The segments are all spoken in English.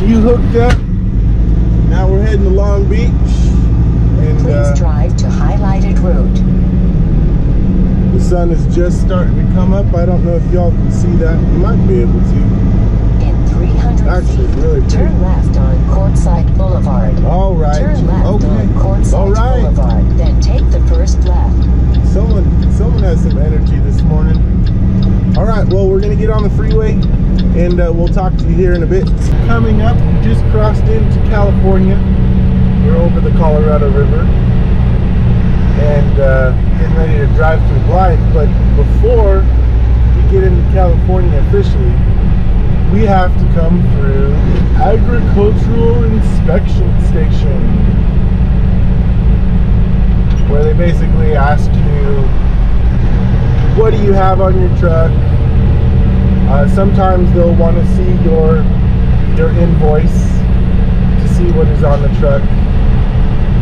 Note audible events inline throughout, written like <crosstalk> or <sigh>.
You hooked up. Now we're heading to Long Beach. And Please uh, drive to highlighted route. the sun is just starting to come up. I don't know if y'all can see that. You might be able to. In 300 Actually, feet, really turn left on Quartzsite Boulevard. All right. Turn left okay. on Quartzsite All right. Boulevard, then take the first left. Someone, someone has some energy this morning. All right. Well, we're gonna get on the freeway, and uh, we'll talk to you here in a bit. Coming up, just crossed into California. We're over the Colorado River, and uh, getting ready to drive through Blythe. But before we get into California officially, we have to come through the agricultural inspection station where they basically ask you what do you have on your truck? Uh, sometimes they'll want to see your your invoice to see what is on the truck.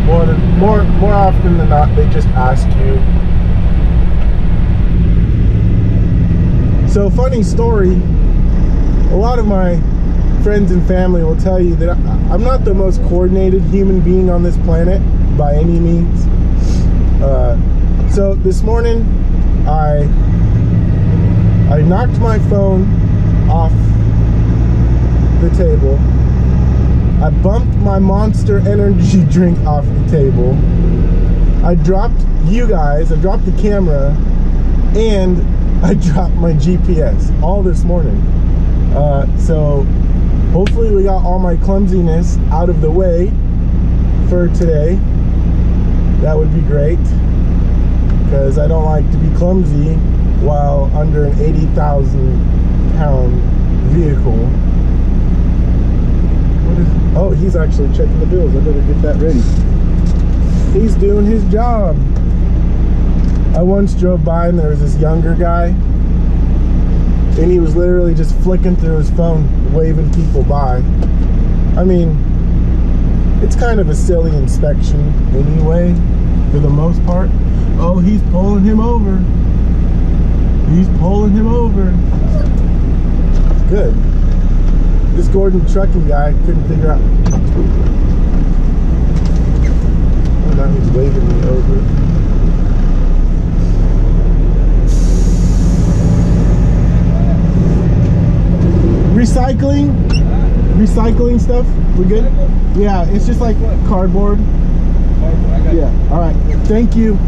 More than more more often than not they just ask you. So funny story. A lot of my friends and family will tell you that I'm not the most coordinated human being on this planet by any means. Uh, so this morning, I I knocked my phone off the table. I bumped my Monster Energy drink off the table. I dropped you guys. I dropped the camera, and I <laughs> dropped my GPS all this morning. Uh, so hopefully we got all my clumsiness out of the way for today. That would be great because I don't like to be clumsy while under an 80,000 pound vehicle. What is, oh, he's actually checking the bills. I better get that ready. He's doing his job. I once drove by and there was this younger guy and he was literally just flicking through his phone, waving people by. I mean, it's kind of a silly inspection anyway, for the most part. He's pulling him over. He's pulling him over. Good. This Gordon trucking guy couldn't figure out. Oh, now he's waving me over. recycling recycling stuff we good yeah it's just like cardboard yeah all right thank you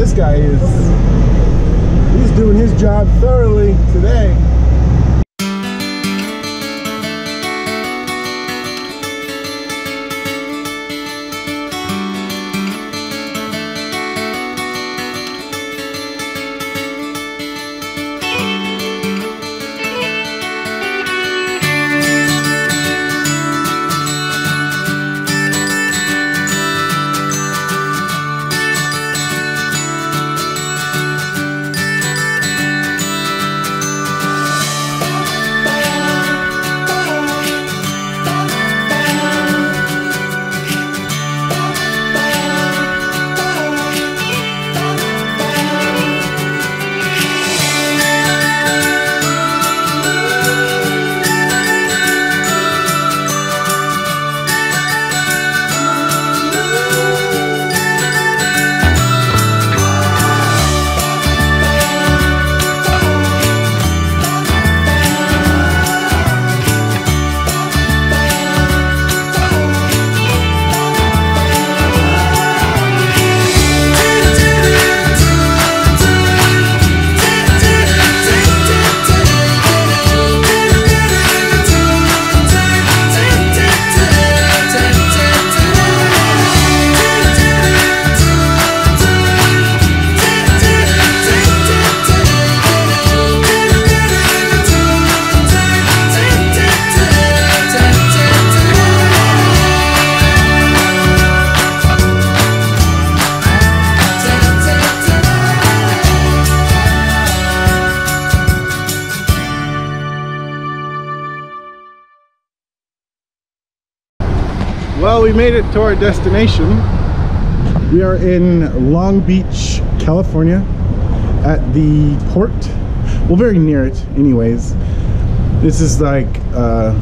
this guy is he's doing his job thoroughly today made it to our destination. We are in Long Beach, California. at the port. Well, very near it, anyways. This is like uh,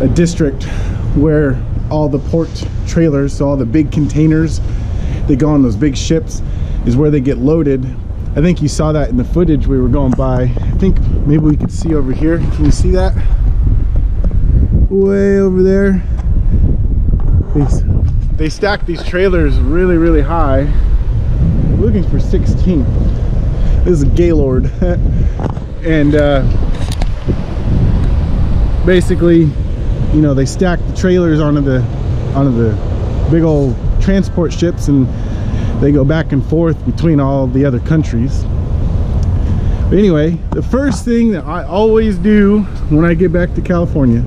a district where all the port trailers, so all the big containers they go on those big ships, is where they get loaded. I think you saw that in the footage we were going by. I think maybe we could see over here. Can you see that? Way over there. They, they stack these trailers really, really high. We're looking for 16. This is Gaylord. <laughs> and uh, basically, you know, they stack the trailers onto the onto the big old transport ships and they go back and forth between all the other countries. But anyway, the first thing that I always do when I get back to California,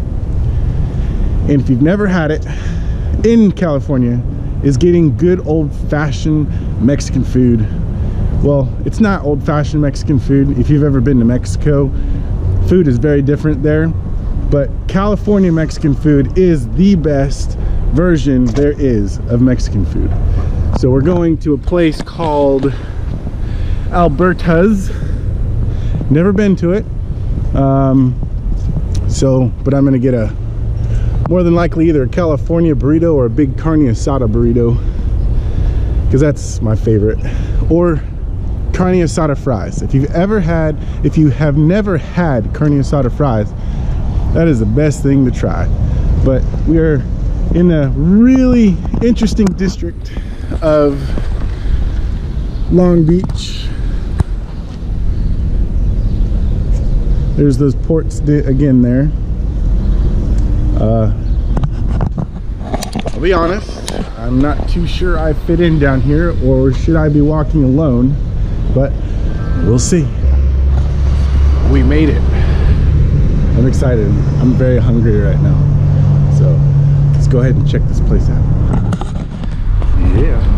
and if you've never had it in California, is getting good old-fashioned Mexican food. Well, it's not old-fashioned Mexican food. If you've ever been to Mexico, food is very different there. But California Mexican food is the best version there is of Mexican food. So we're going to a place called Alberto's. Never been to it. Um, so, but I'm gonna get a, more than likely either a California burrito or a big carne asada burrito. Because that's my favorite. Or carne asada fries. If you've ever had, if you have never had carne asada fries, that is the best thing to try. But we are in a really interesting district of Long Beach. There's those ports again there. Uh, I'll be honest, I'm not too sure I fit in down here or should I be walking alone, but we'll see. We made it. I'm excited. I'm very hungry right now. So let's go ahead and check this place out. Yeah.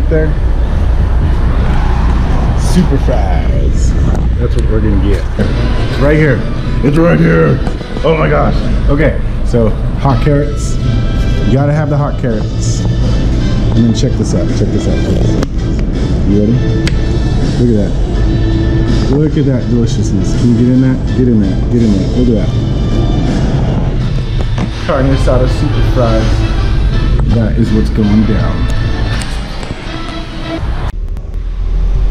Right there? Super fries. That's what we're gonna get. It's right here. It's right here. Oh my gosh. Okay, so hot carrots. You gotta have the hot carrots. And then check this out. Check this out. Check this out. You ready? Look at that. Look at that deliciousness. Can you get in that? Get in that. Get in that. Look at that. Carne asada super fries. That is what's going down.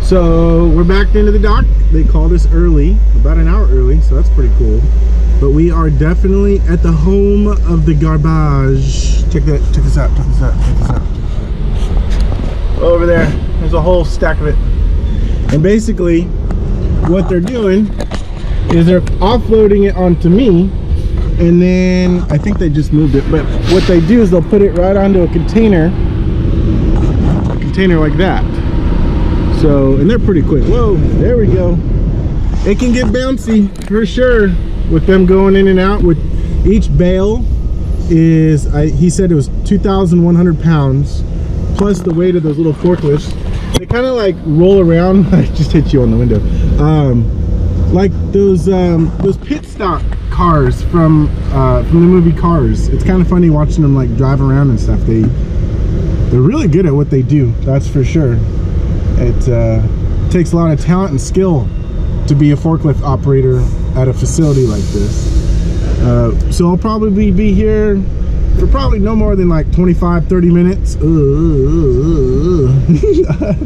So we're back into the dock. They called us early, about an hour early, so that's pretty cool. But we are definitely at the home of the garbage. Check that, check this out, check this out, check this out. Over there, there's a whole stack of it. And basically, what they're doing is they're offloading it onto me and then I think they just moved it but what they do is they'll put it right onto a container a container like that so and they're pretty quick. Whoa there we go. It can get bouncy for sure with them going in and out with each bale is I, he said it was 2,100 pounds plus the weight of those little forklifts. They kind of like roll around. <laughs> I just hit you on the window. Um, like those um, those pit stop cars from uh, from the movie Cars. It's kind of funny watching them like drive around and stuff. They they're really good at what they do that's for sure it uh, takes a lot of talent and skill to be a forklift operator at a facility like this. Uh, so I'll probably be here for probably no more than like 25 30 minutes. <laughs>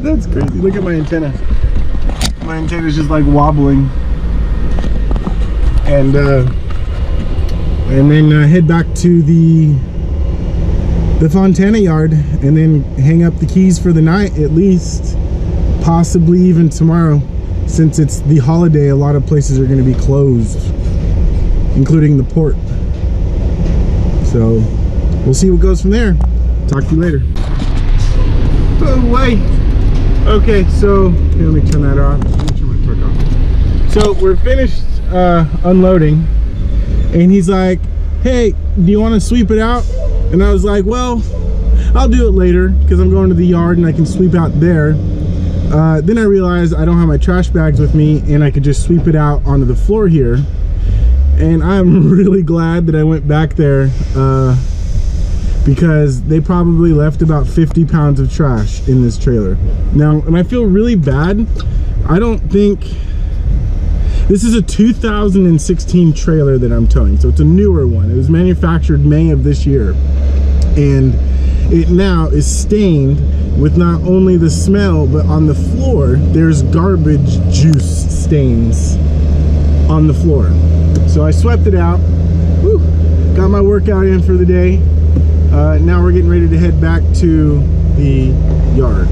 That's crazy. Look at my antenna. My antenna is just like wobbling. And uh, and then uh, head back to the the Fontana yard and then hang up the keys for the night at least possibly even tomorrow since it's the holiday a lot of places are going to be closed including the port. So we'll see what goes from there. Talk to you later. Oh wait. Okay so here, let me turn that off. So we're finished uh, unloading and he's like hey do you want to sweep it out? And I was like well I'll do it later because I'm going to the yard and I can sweep out there uh, then I realized I don't have my trash bags with me and I could just sweep it out onto the floor here. And I'm <laughs> really glad that I went back there uh, because they probably left about 50 pounds of trash in this trailer. Now, and I feel really bad. I don't think, this is a 2016 trailer that I'm towing. So it's a newer one. It was manufactured May of this year. And it now is stained with not only the smell, but on the floor, there's garbage juice stains on the floor. So I swept it out, Woo. got my workout in for the day. Uh, now we're getting ready to head back to the yard.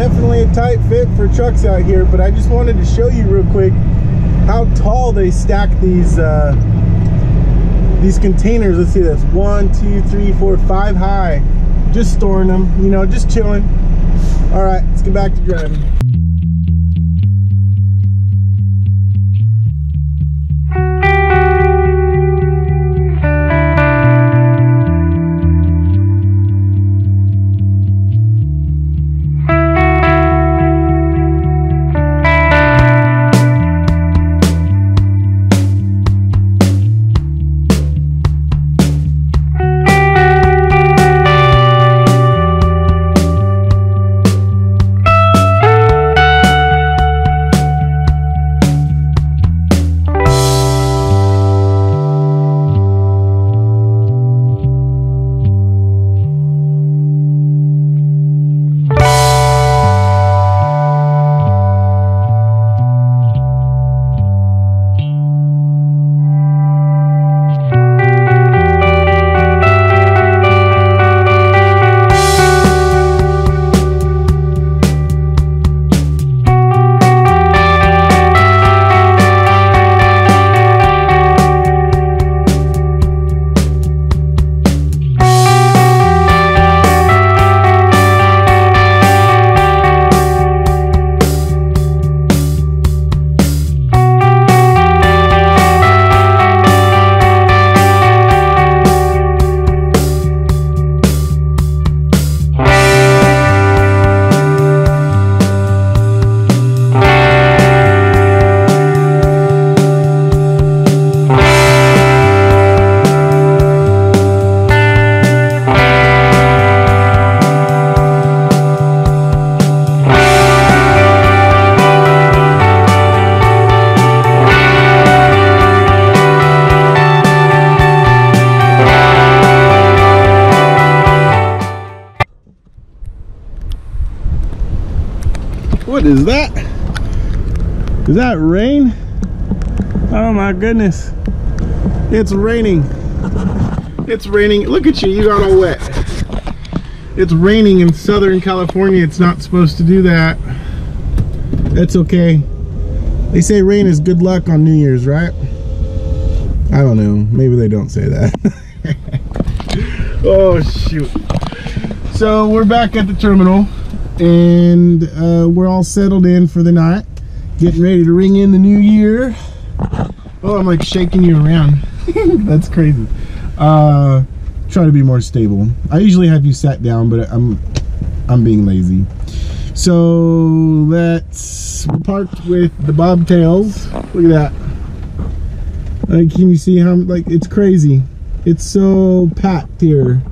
definitely a tight fit for trucks out here, but I just wanted to show you real quick how tall they stack these uh, these containers. Let's see, that's one, two, three, four, five high. Just storing them, you know, just chilling. All right, let's get back to driving. Is that? Is that rain? Oh my goodness. It's raining. It's raining. Look at you, you got all wet. It's raining in Southern California. It's not supposed to do that. That's okay. They say rain is good luck on New Year's, right? I don't know. Maybe they don't say that. <laughs> oh, shoot. So we're back at the terminal and uh, we're all settled in for the night. Getting ready to ring in the new year. Oh i'm like shaking you around. <laughs> That's crazy. Uh try to be more stable. I usually have you sat down but i'm i'm being lazy. So we're parked with the bobtails. Look at that. Like can you see how like it's crazy. It's so packed here.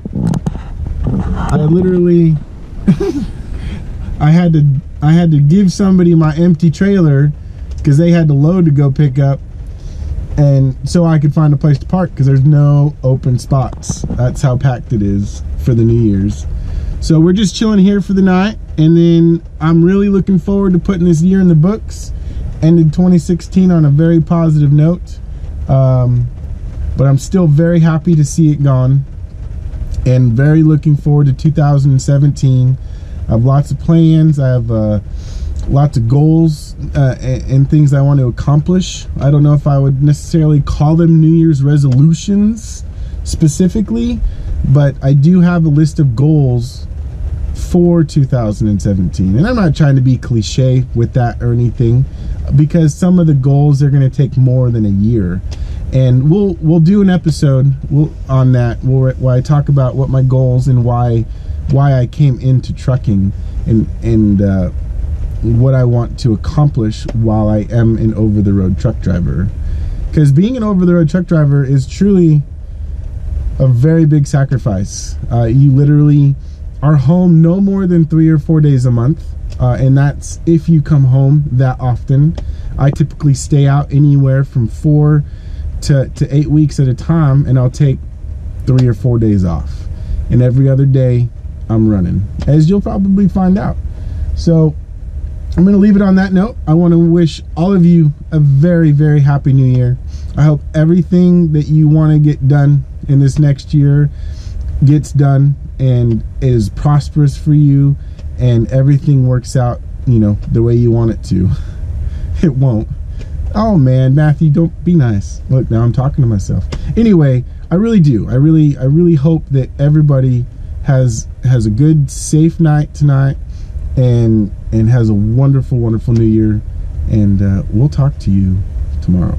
I literally <laughs> I had to I had to give somebody my empty trailer because they had to load to go pick up and so I could find a place to park because there's no open spots. That's how packed it is for the New Year's. So we're just chilling here for the night and then I'm really looking forward to putting this year in the books. Ended 2016 on a very positive note. Um, but I'm still very happy to see it gone and very looking forward to 2017 I have lots of plans. I have uh, lots of goals uh, and, and, things I want to accomplish. I don't know if I would necessarily call them New Year's resolutions specifically, but I do have a list of goals for 2017. And I'm not trying to be cliche with that or anything. because some of the goals are going to take more than a year and we'll we'll do an episode on that where, where I talk about what my goals and why why I came into trucking and and uh, what I want to accomplish while I am an over the road truck driver. Because being an over the road truck driver is truly a very big sacrifice. Uh, you literally are home no more than three or four days a month uh, and that's if you come home that often. I typically stay out anywhere from four to, to eight weeks at a time and I'll take three or four days off. And every other day I'm running, as you'll probably find out. So I'm going to leave it on that note. I want to wish all of you a very, very happy new year. I hope everything that you want to get done in this next year gets done and is prosperous for you and everything works out, you know, the way you want it to. <laughs> It won't. Oh man, Matthew, don't be nice. Look, now I'm talking to myself. Anyway, I really do. I really, I really hope that everybody has has a good, safe night tonight, and and has a wonderful, wonderful New Year. And uh, we'll talk to you tomorrow.